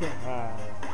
哎